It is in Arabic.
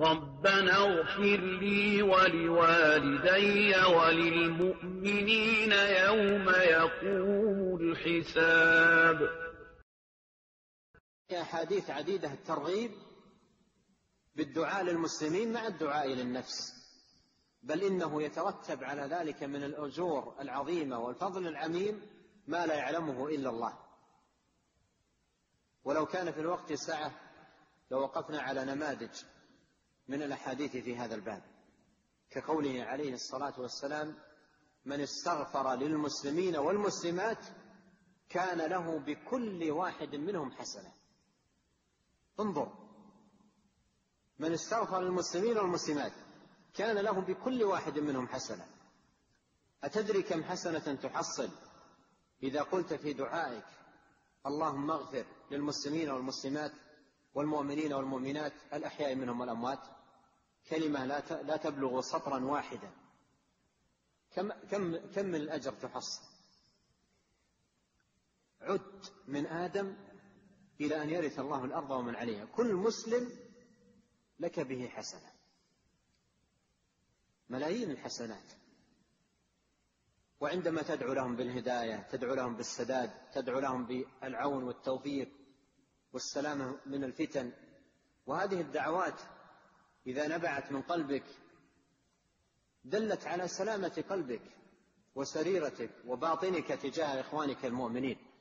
ربنا اغفر لي ولوالدي وللمؤمنين يوم يقوم الحساب أحاديث عديدة الترغيب بالدعاء للمسلمين مع الدعاء للنفس بل إنه يترتب على ذلك من الأجور العظيمة والفضل العميم ما لا يعلمه إلا الله. ولو كان في الوقت سعة لوقفنا على نماذج من الأحاديث في هذا الباب كقوله عليه الصلاة والسلام من استغفر للمسلمين والمسلمات كان له بكل واحد منهم حسنة. انظر. من استغفر للمسلمين والمسلمات كان له بكل واحد منهم حسنة. أتدري كم حسنة تحصل؟ إذا قلت في دعائك اللهم اغفر للمسلمين والمسلمات والمؤمنين والمؤمنات الأحياء منهم والأموات كلمة لا لا تبلغ سطرا واحدا. كم كم كم من الأجر تحصل؟ عد من آدم إلى أن يرث الله الأرض ومن عليها. كل مسلم لك به حسنة. ملايين الحسنات. وعندما تدعو لهم بالهداية تدعو لهم بالسداد تدعو لهم بالعون والتوفيق والسلامة من الفتن. وهذه الدعوات إذا نبعت من قلبك دلت على سلامة قلبك وسريرتك وباطنك تجاه إخوانك المؤمنين.